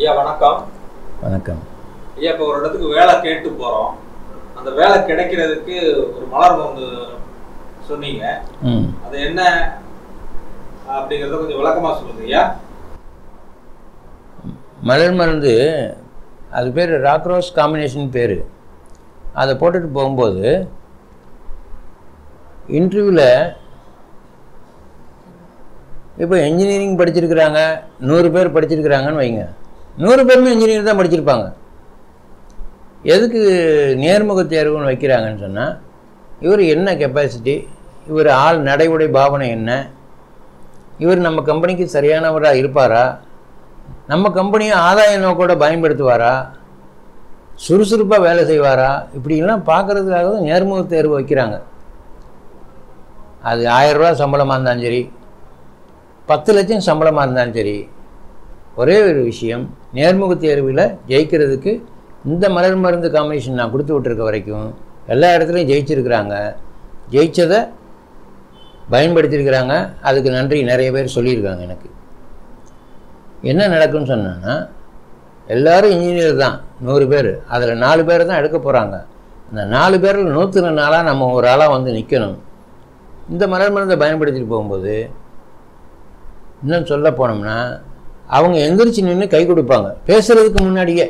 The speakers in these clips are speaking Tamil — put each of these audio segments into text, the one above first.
ஐயா வணக்கம். வணக்கம். ஐயா இப்போ ஒரு இடத்துக்கு வேலை கேட்டு போறோம். அந்த வேலை கிடைக்கிறதுக்கு ஒரு மலர் மருந்து சொன்னீங்க. ம். அது என்ன அப்படிங்கறத கொஞ்சம் விளக்கமா சொல்லுங்க ஐயா. மலர் மருந்து அது பேர் ராக்ரோஸ் காம்பினேஷன் பேர். அதை போட்டுட்டு போகும்போது இன்டர்வியூவில் இப்போ இன்ஜினியரிங் படிச்சிருக்கிறாங்க நூறு பேர் படிச்சிருக்கிறாங்கன்னு வைங்க. நூறு பேருமே இன்ஜினியர் தான் படிச்சிருப்பாங்க. எதுக்கு நேர்முக தேர்வுன்னு வைக்கிறாங்கன்னு சொன்னால் இவர் என்ன கெப்பாசிட்டி இவர் ஆள் நடைமுறை பாவனை என்ன இவர் நம்ம கம்பெனிக்கு சரியானவராக இருப்பாரா நம்ம கம்பெனியை ஆதாய நோக்கோட பயன்படுத்துவாரா சுறுசுறுப்பாக வேலை செய்வாரா இப்படிலாம் பார்க்குறதுக்காக தான் நேர்முக தேர்வு வைக்கிறாங்க. அது ஆயிரரூபா சம்பளமாக இருந்தாலும் சரி பத்து லட்சம் சம்பளமாக இருந்தாலும் சரி ஒரே ஒரு விஷயம் நேர்முக தேர்வில் ஜெயிக்கிறதுக்கு இந்த மலர் மருந்து காம்பினேஷன் நான் கொடுத்து விட்டுருக்க வரைக்கும் எல்லா இடத்துலையும் ஜெயிச்சிருக்கிறாங்க. ஜெயிச்சதை பயன்படுத்தியிருக்கிறாங்க. அதுக்கு நன்றி நிறைய பேர் சொல்லியிருக்காங்க எனக்கு. என்ன நடக்கும்னு சொன்னேன்னா எல்லோரும் இன்ஜினியர் தான் நூறு பேர். அதில் நாலு பேர் தான் எடுக்க போகிறாங்க அந்த நாலு பேரில் நூற்று நாளாக நம்ம ஒரு ஆளாக வந்து நிற்கணும் இந்த மலர் மருந்தை பயன்படுத்திட்டு போகும்போது இன்னும் சொல்ல போனோம்னா அவங்க எந்திரிச்சு நின்று கை கொடுப்பாங்க. பேசுகிறதுக்கு முன்னாடியே.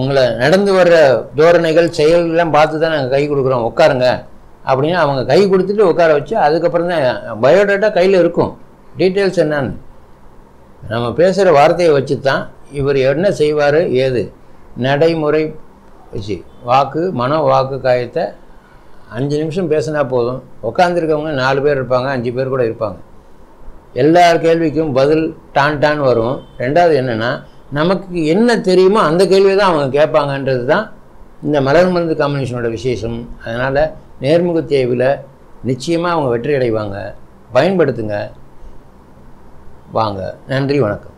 உங்களை நடந்து வர்ற தோரணைகள் செயல்கள்லாம் பார்த்து தான் நாங்கள் கை கொடுக்குறோம். உட்காருங்க. அப்படின்னு அவங்க கை கொடுத்துட்டு உட்கார வச்சு அதுக்கப்புறம் தான் பயோடேட்டா கையில் இருக்கும். டீட்டெயில்ஸ் என்னன்னு. நம்ம பேசுகிற வார்த்தையை வச்சு தான் இவர் என்ன செய்வார்? ஏது? நடைமுறை வச்சு வாக்கு மன வாக்கு காயத்தை அஞ்சு நிமிஷம் பேசினா போதும். உட்காந்துருக்கவங்க நாலு பேர் இருப்பாங்க அஞ்சு பேர் கூட இருப்பாங்க. எல்லார் கேள்விக்கும் பதில் டான் டான் வரும். ரெண்டாவது என்னென்னா நமக்கு என்ன தெரியுமோ அந்த கேள்வியை தான் அவங்க கேட்பாங்கன்றது தான் இந்த மலர் மருந்து காம்பினேஷனோட விசேஷம். அதனால் நேர்முக தேர்வில் நிச்சயமாக அவங்க வெற்றி அடைவாங்க பயன்படுத்துங்க. வாங்க. நன்றி வணக்கம்.